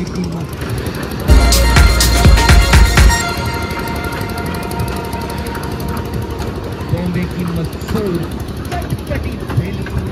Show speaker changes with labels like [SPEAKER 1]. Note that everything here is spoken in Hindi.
[SPEAKER 1] देखूँगा बॉम्बे की मशहूर चटपटी भेलपुरी